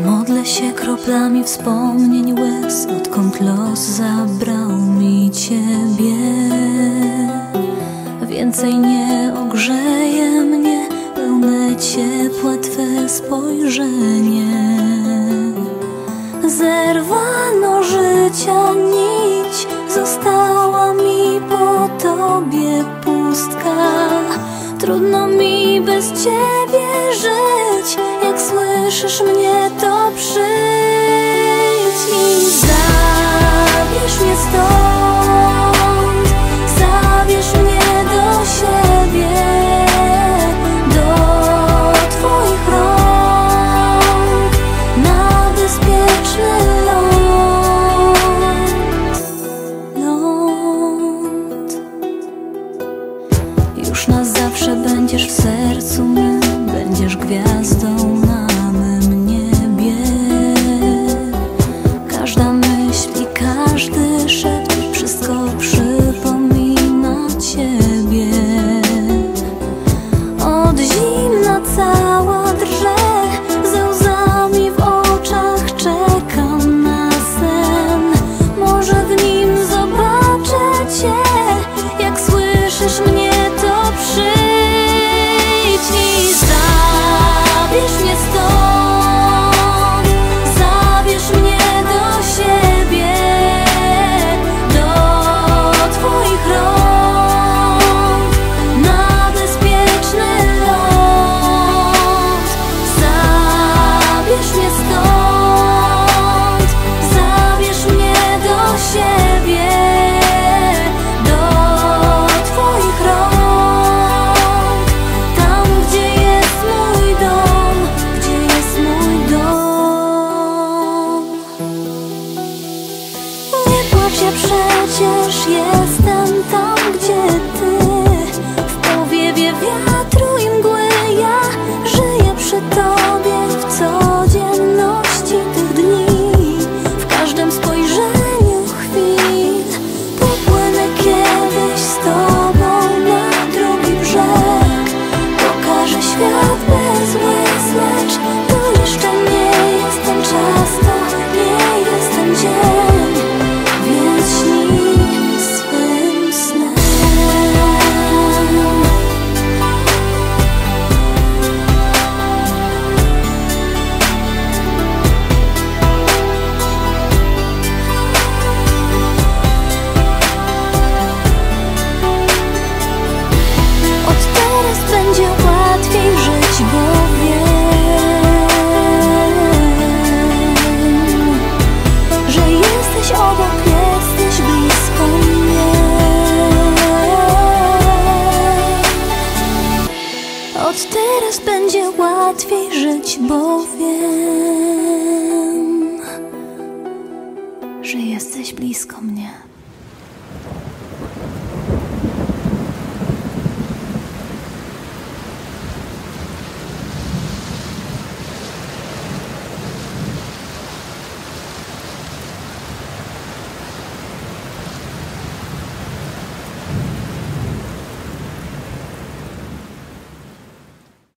Modlę się kroplami wspomnień łez Odkąd los zabrał mi Ciebie. Więcej nie ogrzeje mnie Pełne ciepła Twe spojrzenie. Zerwano Trudno mi bez ciebie żyć. Jak słyszysz mnie to przyjdź na zawsze będziesz w sercu my, będziesz gwiazdą na łatwiej żyć, bo wiem, że jesteś blisko mnie.